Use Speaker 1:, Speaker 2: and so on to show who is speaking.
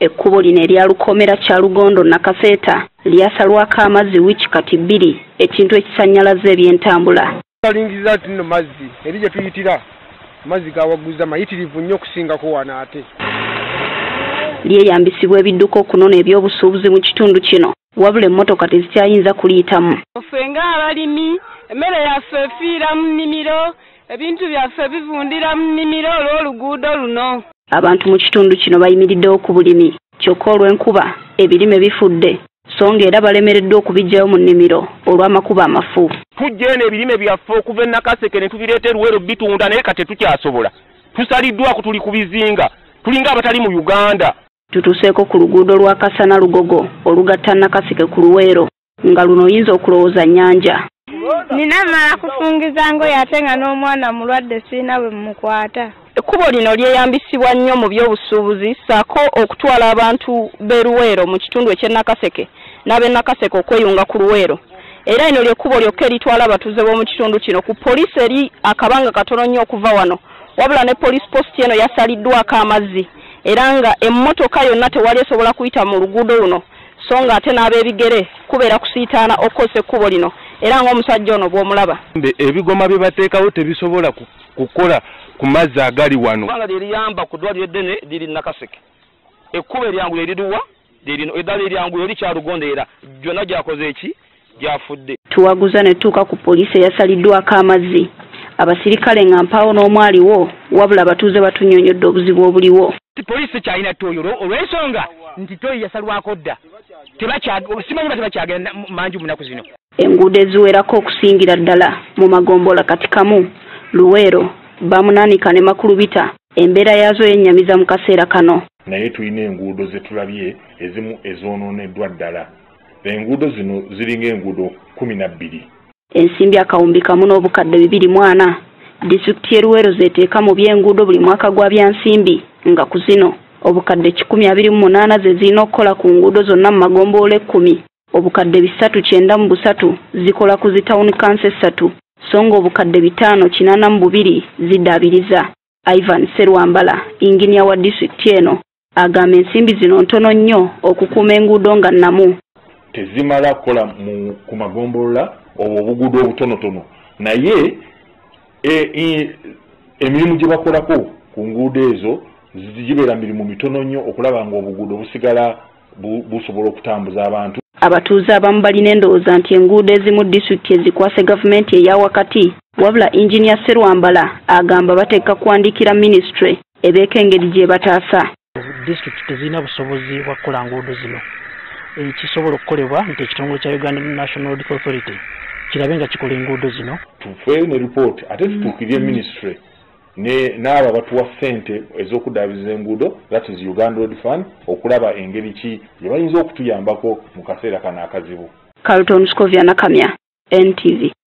Speaker 1: ekkubo lino erya lukomera kya lugondo nakaseeta lyasalwako amazzi wiiki kati bbiri ekintu ekisanyalaza ebyentambula.
Speaker 2: Balingiza ti nno mazzi eri gye tuyitira. Amazzi gawaguza mayitirivu nnyo okusingako wano ate.
Speaker 1: Lyeyambisibwa ebidduka okunona ebyobusuubuzi mu kitundu kino wabula emmotoka tezikyayinza kuliyitamu
Speaker 3: ffe ng'abalimi emmere yaffe efiira mu nnimiro ebintu byaffe bivundira mu nnimiro olw'oluguudo luno
Speaker 1: abantu mu kitundu kino bayimiriddewo ku bulimi kyokka olw'enkuba ebirime bifudde so nga era balemereddwa okubiggyayo mu nnimiro olw'amakuba amafu.
Speaker 4: Tujja eno ebirime byaffe okuva enakaseke ne tubireeta eruwero bitunda naye kati tetukyasobola tusaliddwako tuli ku bizinga tulinga abatali mu uganda.
Speaker 1: Tutuuseeko ku luguudo lwa kasana lugogo olugatta nakaseke ku luweero nga luno oyinza okulowooza nnyanja.
Speaker 5: Nina mala kufungiza ngoye ate nga n'omwana mulwadde sirina bwe mukwata
Speaker 3: ekkubo lino lyeyambisibwa nnyo mu by'obusuubuzi ssaako okutwala abantu b'eruweero mu kitundu eky'enakaseke n'ab'enakaseke okweyunga ku luweero. Era lino lyekkubo lyokka eritwala abatuuze b'omu kitundu kino ku poliisi eri akabanga katono nnyo okuva wano wabula ne poliisi positi eno yasaliddwako amazzi. Era nga emmotoka yonna tewali esobola kuyita mu luguudo luno so nga ate n'ab'ebigere kubeera kusiitaana okukozesa ekkubo lino era ng'omusajja ono bw'omulaba.
Speaker 6: Ebigoma bye bateekawo tebisobola kukola ku mazzi agali wano.
Speaker 4: Kubanga lyeriyamba ku ddwaliro eddene liri nakaseke. Ekkuba eryangulo eriruwa lirino eddala eryangulo likyalugondo era gyonna gyakoze eki? Gyafudde.
Speaker 1: Tuwaguza ne tutuuka ku poliisi eyasaliddwako amazzi. Abasirikale nga mpaawo n'omwaliwo wabula abatuuze batunyonyodde obuzibu obuliwo.
Speaker 7: Poliisi kyalina toyi olw'ensonga nti toyi yasalwako dda. Simanyi ba tebakyagenda manju munaku zino
Speaker 1: enguudo eziwerako okusingira ddala mu magombola kati kamu luweero bamunaanika ne makulubita embeera yaazo yennyamiza mu kaseera kano.
Speaker 8: Naye tulina enguudo ze tulabye ezimu ezoononeddwa ddala. Enguudo zino ziringa enguudo kumi na bbiri.
Speaker 1: Ensimbi akawumbi kamu n'obukadde bibiri mu ana. Disitulikiti y'eruweero zeeteeka mu by'enguudo buli mwaka gwa byansimbi nga ku zino. Obukadde kikumi abiri mu munaana ze zirina okukola ku nguudo zonna mu magomboola ekkumi obukadde bisatu kyenda mu busatu zikola ku zitawuni kansi essatu so nga obukadde bitaano kinaana mu bubiri ziddaabiriza. Ivan serwambala inginiya wa disitulikiti eno agamba ensimbi zino ntono nnyo okukuuma enguudo nga nnamu.
Speaker 8: Tezimala kukola ku magombolola obwo obuguudo obutonotono. Naye emirimu gye bakolako ku nguudo ezo gibeera mirimu mitono nnyo okulaba nga obuguudo busigala busobola okutambuza abantu
Speaker 1: abatuuze abamu balina endowooza nti enguudo ezimu disitulikiti ezikwase gavumenti eya wakati wabula inginiya serwambala agamba bateeka kuwandiikira minisitule ebeeko engeri gye bataasa.
Speaker 9: Disitulikiti tezirina busobozi bwa kukola nguudo zino. Ekisobola okukolebwa nti ekitongole kya uganda national road authority kirabe nga kikola enguudo zino.
Speaker 8: Tufeeyo ne ripooti ate tutuukirye minisitule n'abo abatuwa ssente ez'okuddaabiriza enguudo that is uganda road fund okulaba engeri ki gye bayinza okutuyambako mu kaseera kano akazibu.
Speaker 1: Carlton scovia nakamya ntv